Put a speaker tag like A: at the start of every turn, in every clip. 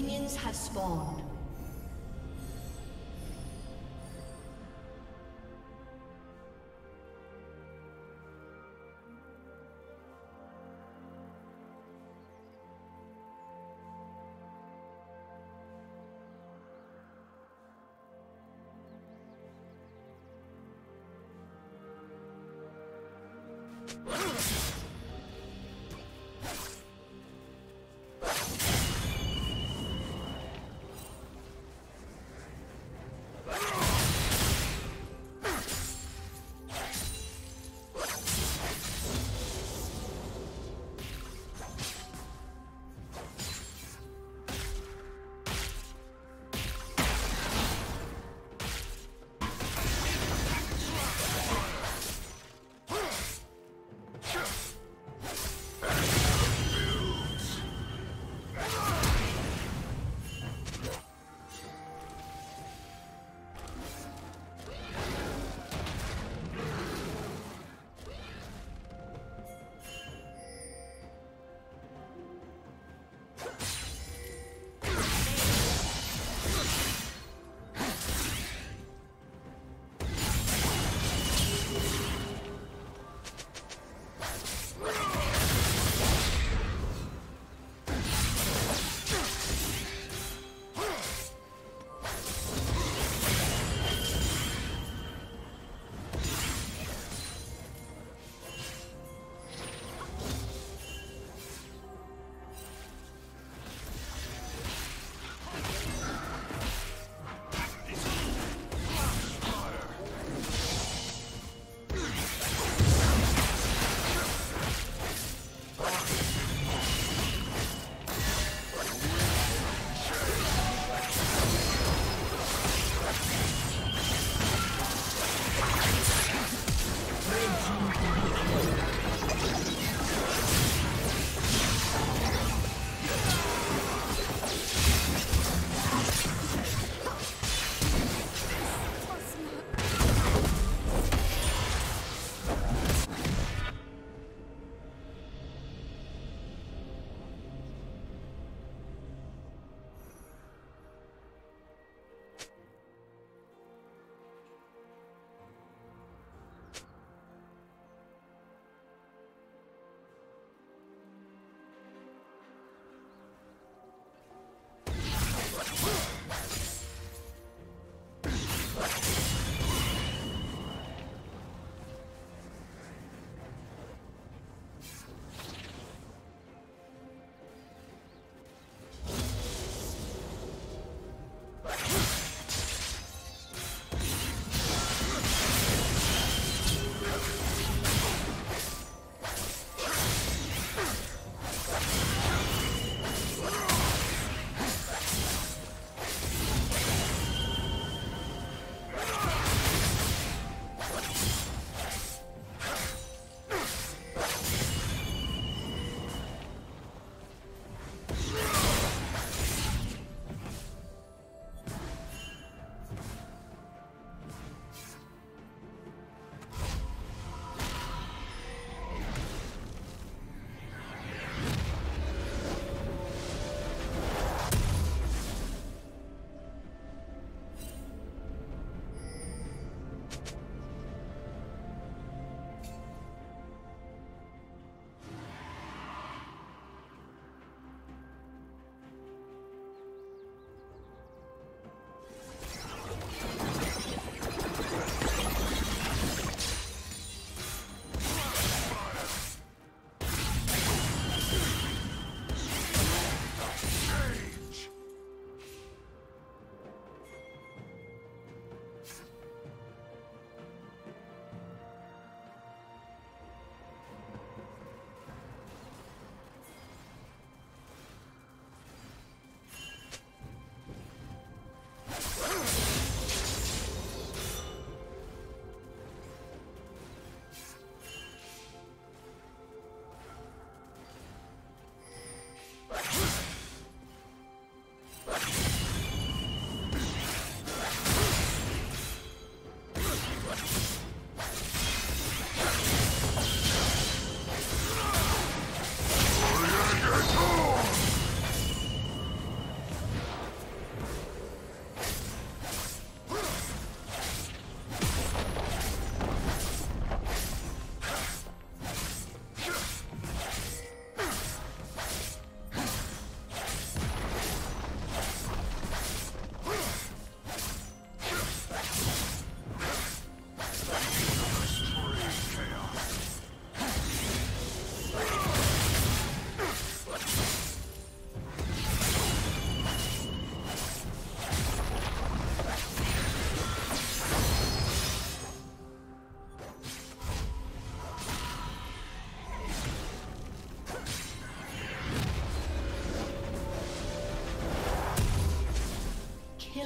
A: Minions have spawned. Ugh!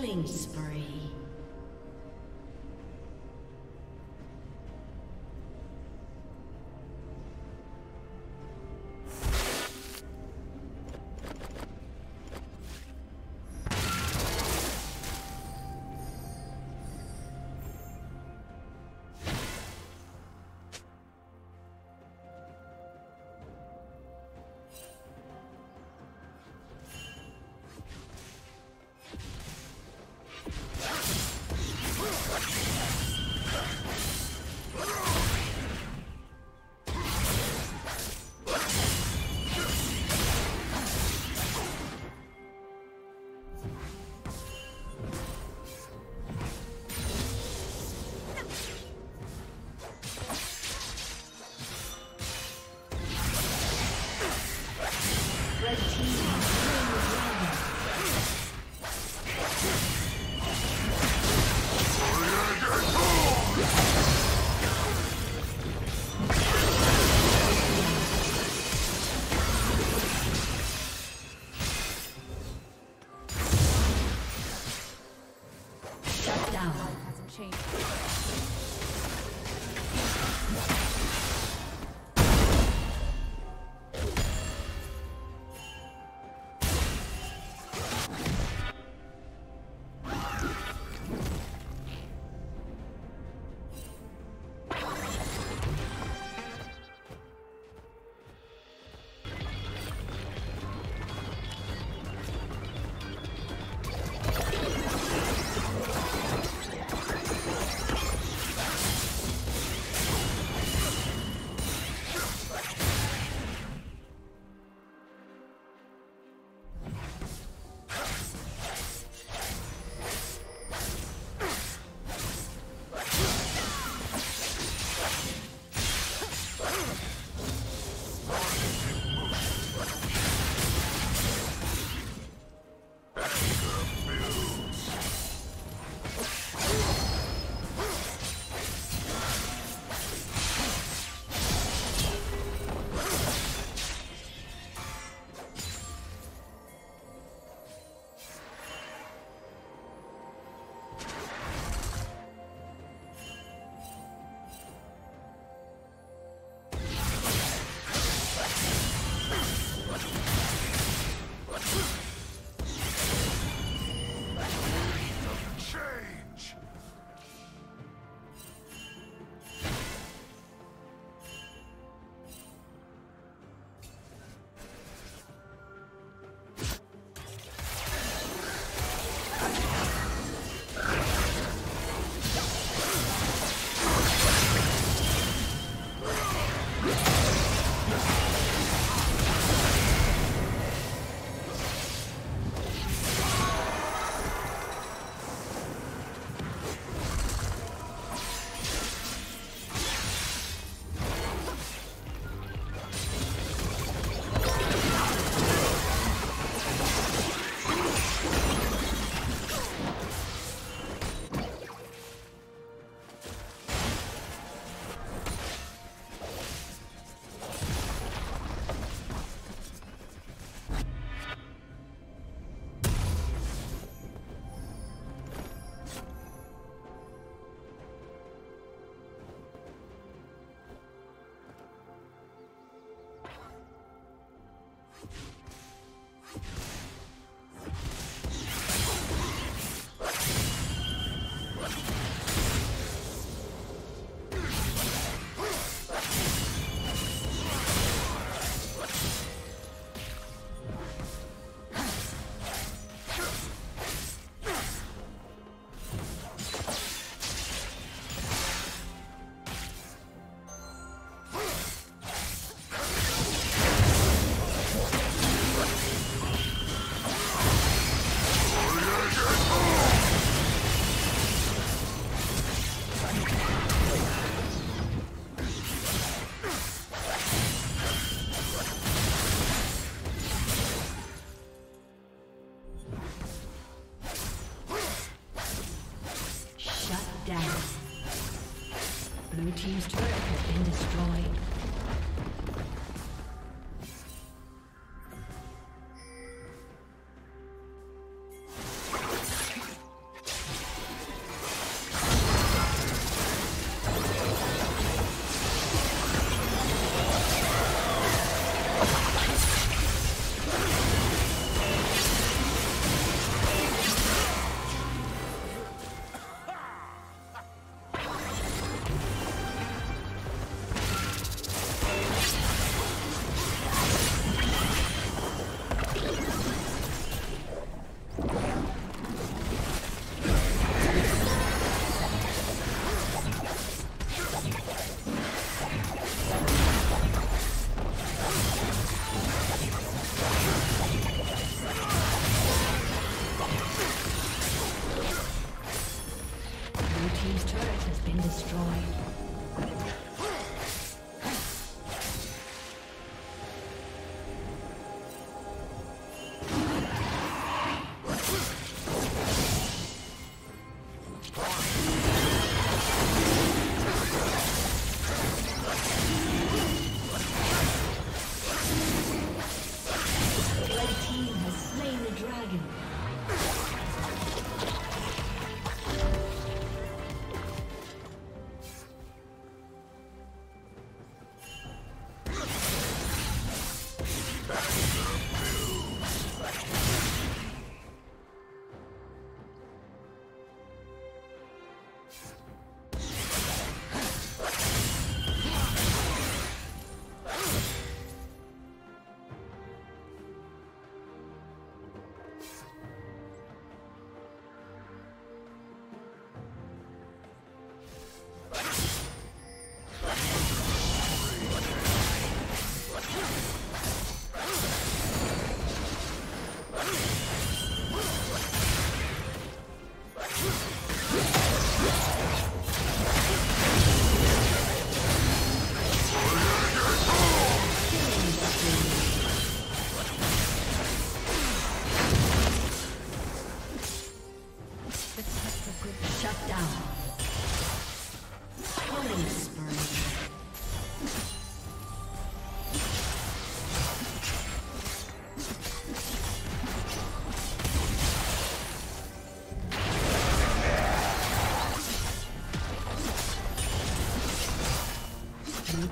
A: Killing spree.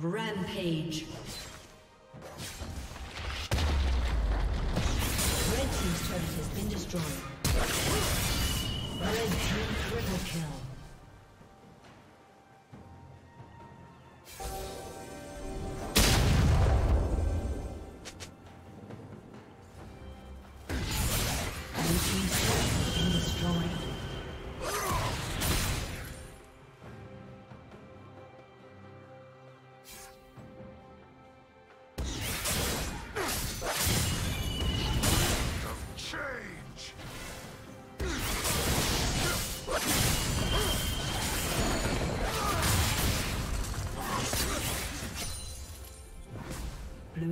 A: Rampage. Red Team's turret has been destroyed. Red Team triple kill.